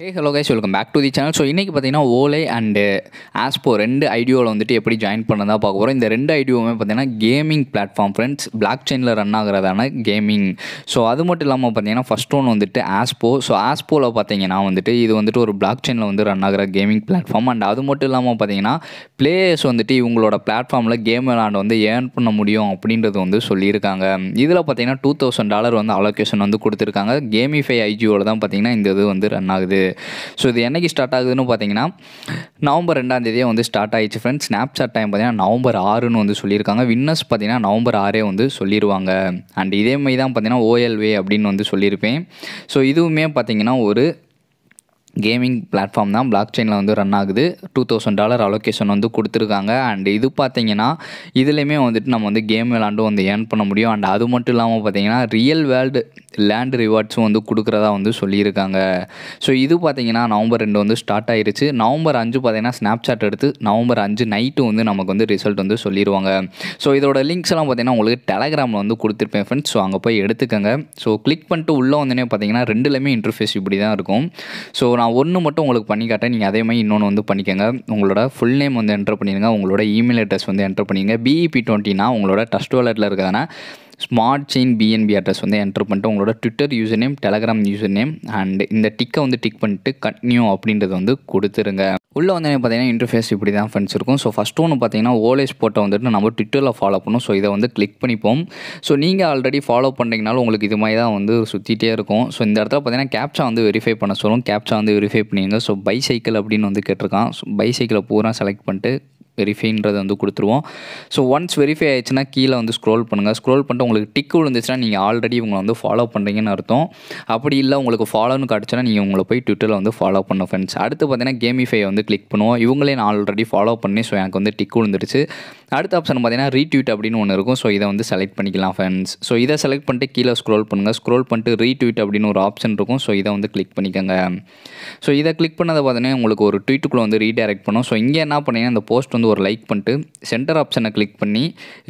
Hey hello guys welcome back to the channel so இன்றைக்கி பார்த்தீங்கன்னா Olay and ஆஸ்போ ரெண்டு ஐடியோவில் வந்துட்டு எப்படி ஜாயின் பண்ணதாக பார்க்க போகிறோம் இந்த ரெண்டு ஐடியோவுமே பார்த்தீங்கன்னா கேமிங் பிளாட்ஃபார்ம் ஃப்ரெண்ட்ஸ் பிளாக் செயினில் ரன் ஆகிறதான கேமிங் ஸோ அது மட்டும் இல்லாமல் பார்த்தீங்கன்னா ஃபஸ்ட் ஒன் வந்துட்டு ஆஸ்போ ஸோ ஆஸ்போவில் பார்த்தீங்கன்னா வந்துட்டு இது வந்துட்டு ஒரு பிளாக் செயினில் வந்து ரன் ஆகிற கேமிங் பிளாட்ஃபார்ம் அண்ட் அது மட்டும் இல்லாமல் பார்த்தீங்கன்னா பிளேயர்ஸ் வந்துட்டு இவங்களோட பிளாட்ஃபார்மில் கேம் விளாண்டு வந்து ஏர்ன் பண்ண முடியும் அப்படின்றது வந்து சொல்லியிருக்காங்க. இதில் பார்த்தீங்கன்னா டூ தௌசண்ட் டாலர் வந்து அலோகேஷன் வந்து கொடுத்துருக்காங்க. கேமிஃபை ஐஜியோவில் தான் பார்த்தீங்கன்னா இந்த இது வந்து ரன் ஆகுது. ஸோ இது என்னைக்கு ஸ்டார்ட் ஆகுதுன்னு பார்த்தீங்கன்னா நவம்பர் ரெண்டாம் தேதியே வந்து ஸ்டார்ட் ஆயிடுச்சு ஃப்ரெண்ட்ஸ் ஸ்னாப்சாட் டைம் பார்த்தீங்கன்னா நவம்பர் ஆறுன்னு வந்து சொல்லியிருக்காங்க. வின்னர்ஸ் பார்த்தீங்கன்னா நவம்பர் ஆறே வந்து சொல்லிடுவாங்க அண்ட் இதேமாதிரி தான் பார்த்தீங்கன்னா ஓஎல்வே அப்படின்னு வந்து சொல்லியிருப்பேன். ஸோ இதுவுமே பார்த்தீங்கன்னா ஒரு கேமிங் பிளாட்ஃபார்ம் தான். பிளாக் செயினில் வந்து ரன் ஆகுது. டூ தௌசண்ட் டாலர் அலோகேஷன் வந்து கொடுத்துருக்காங்க. அண்ட் இது பார்த்தீங்கன்னா இதுலேயுமே வந்துட்டு நம்ம வந்து கேம் விளாண்டு வந்து ஏர்ன் பண்ண முடியும். அண்ட் அது மட்டும் இல்லாமல் பார்த்தீங்கன்னா ரியல் வேர்ல்டு லேண்ட் ரிவார்ட்ஸும் வந்து கொடுக்குறதா வந்து சொல்லியிருக்காங்க. ஸோ இது பார்த்தீங்கன்னா நவம்பர் ரெண்டு வந்து ஸ்டார்ட் ஆயிருச்சு. நவம்பர் அஞ்சு பார்த்தீங்கன்னா ஸ்னாப்சாட் எடுத்து நவம்பர் அஞ்சு நைட்டு வந்து நமக்கு வந்து ரிசல்ட் வந்து சொல்லிடுவாங்க ஸோ இதோட லிங்க்ஸ் எல்லாம் பார்த்தீங்கன்னா உங்களுக்கு டெலகிராமில் வந்து கொடுத்துருப்பேன் ஃப்ரெண்ட்ஸ் ஸோ அங்கே போய் எடுத்துக்கோங்க. ஸோ கிளிக் பண்ணிட்டு உள்ளே வந்தோடனே பார்த்தீங்கன்னா ரெண்டுலேயுமே இன்டர்ஃபேஸ் இப்படி தான் இருக்கும். ஸோ நான் ஒன்று மட்டும் உங்களுக்கு பண்ணி காட்டேன் நீங்கள் அதே மாதிரி இன்னொன்று வந்து பண்ணிக்கோங்க. உங்களோட ஃபுல் நேம் வந்து என்டர் பண்ணிடுங்க. உங்களோட இமெயில் அட்ரஸ் வந்து என்டர் பண்ணிங்க பிஇபி டுவெண்ட்டினா உங்களோட டஸ்ட் வாலெட்டில் இருக்கிறதுனா ஸ்மார்ட் செயின் பிஎன்பி அட்ரஸ் வந்து என்டர் பண்ணிட்டு உங்களோட Twitter user name Telegram user name and இந்த டிக்கை வந்து டிக் பண்ணிட்டு கன்யூ அப்படின்றது வந்து கொடுத்துருங்க. உள்ளே வந்து பார்த்தீங்கன்னா இன்டர்ஃபேஸ் இப்படி தான் ஃப்ரெண்ட்ஸ் இருக்கும். ஸோ ஃபஸ்ட் ஒன்று பார்த்தீங்கன்னா ஓலேஸ் போட்டோ வந்துட்டு நம்ம ட்விட்டரில் ஃபாலோ பண்ணும் ஸோ இதை வந்து கிளிக் பண்ணிப்போம். ஸோ நீங்கள் ஆல்ரெடி ஃபாலோ பண்ணுறீங்கனாலும் உங்களுக்கு இது மாதிரி தான் வந்து சுற்றிட்டே இருக்கும். ஸோ இந்த இடத்துல பார்த்தீங்கன்னா கேப்சா வந்து வெரிஃபை பண்ண சொல்லும். கேப்சா வந்து வெரிஃபை பண்ணிங்க ஸோ பைசைக்கிள் அப்படின்னு வந்து கேட்டிருக்கான். ஸோ பைசைக்கிளை பூரா செலக்ட் பண்ணிட்டு வெரிஃபைன்றதை வந்து கொடுத்துருவோம். ஸோ ஒன்ஸ் வெரிஃபை ஆயிடுச்சுன்னா கீழே வந்து ஸ்க்ரோல் பண்ணுங்கள் ஸ்க்ரோல் பண்ணிட்டு உங்களுக்கு டிக் விழுந்துச்சுன்னா நீங்கள் ஆல்ரெடி உங்களை வந்து ஃபாலோ பண்ணுறீங்கன்னு அர்த்தம். அப்படி இல்லை உங்களுக்கு ஃபாலோன்னு காட்டுச்சுன்னா நீங்கள் உங்களை போய் ட்விட்டரில் வந்து ஃபாலோ பண்ண ஃப்ரெண்ட்ஸ் அடுத்து பார்த்தீங்கன்னா கேமிஃபை வந்து கிளிக் பண்ணுவோம். இவங்களே நான் ஆல்ரெடி ஃபாலோ பண்ணி ஸோ எனக்கு வந்து டிக் விழுந்துருச்சு அடுத்த ஆப்ஷன் பார்த்தீங்கன்னா ரீட்வீட் அப்படின்னு ஒன்று இருக்கும். ஸோ இதை வந்து செலக்ட் பண்ணிக்கலாம் ஃப்ரெண்ட்ஸ் ஸோ இதை செலக்ட் பண்ணிட்டு கீழே ஸ்க்ரோல் பண்ணுங்கள் ஸ்க்ரோல் பண்ணிட்டு ரீட்வீட் அப்படின்னு ஒரு ஆப்ஷன் இருக்கும். ஸோ இதை வந்து கிளிக் பண்ணிக்கோங்க. ஸோ இதை கிளிக் பண்ணதை பார்த்தீங்கன்னா உங்களுக்கு ஒரு ட்வீட்டுக்குள்ளே வந்து ரீடைரக்ட் பண்ணும். ஸோ இங்கே என்ன பண்ணீங்கன்னா அந்த போஸ்ட் வந்து ஒரு லைக் பண்ணிட்டு சென்டர் ஆப்ஷனை கிளிக் பண்ணி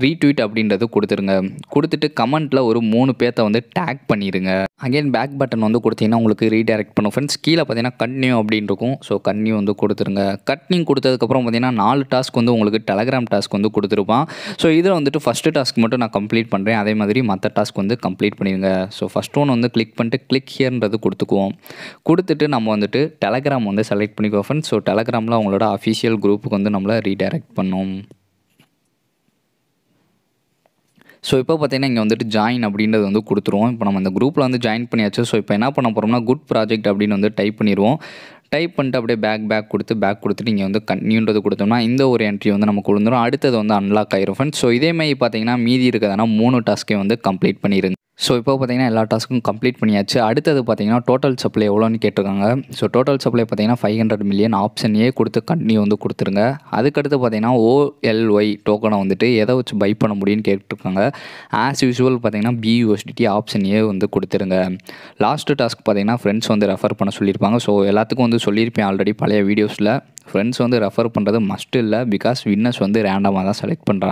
ரீட்வீட் அப்படின்றது கொடுத்துருங்க. கொடுத்துட்டு கமெண்ட்டில் ஒரு மூணு பேர்த்த வந்து டேக் பண்ணிடுங்க அகைன் பேக் பட்டன் வந்து கொடுத்தீங்கன்னா உங்களுக்கு ரீடைரக்ட் பண்ணும் ஃப்ரெண்ட்ஸ் கீழே பார்த்தீங்கன்னா கன்னியூ அப்படின்னு இருக்கும். ஸோ கன்னியூ வந்து கொடுத்துருங்க. கட்னிங் கொடுத்ததுக்கப்புறம் பார்த்தீங்கன்னா நாலு டாஸ்க் வந்து உங்களுக்கு டெலகிராம் டாஸ்க் வந்து கொடுத்துருப்பான். ஸோ இதில் வந்துட்டு ஃபஸ்ட்டு டாஸ்க் மட்டும் நான் கம்ப்ளீட் பண்ணுறேன் அதே மாதிரி மற்ற டாஸ்க் வந்து கம்ப்ளீட் பண்ணிடுங்க. ஸோ ஃபஸ்ட் ஒன் வந்து கிளிக் பண்ணிட்டு கிளிக் ஹியர்ன்றது கொடுத்துக்குவோம். கொடுத்துட்டு நம்ம வந்துட்டு டெலகிராம் வந்து செலக்ட் பண்ணிக்கோ ஃப்ரெண்ட்ஸ் ஸோ டெலகிராமில் அவங்களோட அஃபிஷியல் குரூப்புக்கு வந்து நம்மளை ரீடைரக்ட் பண்ணும். ஸோ இப்போ பார்த்தீங்கன்னா இங்கே வந்துட்டு ஜாயின் அப்படின்றது வந்து கொடுத்துருவோம். இப்போ நம்ம அந்த குரூப்பில் வந்து ஜாயின் பண்ணியாச்சு. ஸோ இப்போ என்ன பண்ண போகிறோம்னா குட் ப்ராஜெக்ட் அப்படின்னு வந்து டைப் பண்ணிடுவோம். டைப் பண்ணிட்டு அப்படியே பேக் பேக் கொடுத்து பேக் கொடுத்துட்டு இங்கே வந்து கன்யூன்றது கொடுத்தோம்னா இந்த ஒரு என்ட்ரி வந்து நமக்கு விழுந்துடும் அடுத்தது வந்து அன்லாக் ஆயிரும். ஃப்ரெண்ட்ஸ் ஸோ இதே மாதிரி பார்த்தீங்கன்னா மீதி இருக்கிறதுனா மூணு டாஸ்க்கையும் வந்து கம்ப்ளீட் பண்ணிடுங்க ஸோ இப்போ பார்த்தீங்கன்னா எல்லா டாஸ்க்கும் கம்ப்ளீட் பண்ணியாச்சு. அடுத்தது பார்த்தீங்கன்னா டோட்டல் சப்ளை எவ்வளோன்னு கேட்டிருக்காங்க. ஸோ டோட்டல் சப்ளை பார்த்தீங்கன்னா five hundred million option A கொடுத்து கண்டினியூ வந்து கொடுத்துருங்க. அதுக்கடுத்து பார்த்தீங்கன்னா ஓஎல்ஒய் டோக்கனை வந்துட்டு எதை வச்சு பை பண்ண முடியும்னு கேட்டிருக்காங்க. ஆஸ் யூஸ்வல் பார்த்தீங்கன்னா பியூஎஸ்டிடி ஆப்ஷன் ஏ வந்து கொடுத்துருங்க. லாஸ்ட்டு டாஸ்க் பார்த்தீங்கன்னா ஃப்ரெண்ட்ஸ் வந்து ரெஃபர் பண்ண சொல்லியிருப்பாங்க. ஸோ எல்லாத்துக்கும் வந்து சொல்லியிருப்பேன் ஆல்ரெடி பழைய வீடியோஸில் ஃப்ரெண்ட்ஸ் வந்து ரெஃபர் பண்ணுறது மஸ்ட் இல்லை பிகாஸ் வின்னர்ஸ் வந்து ரேண்டமாக தான் செலக்ட் பண்ணுறாங்க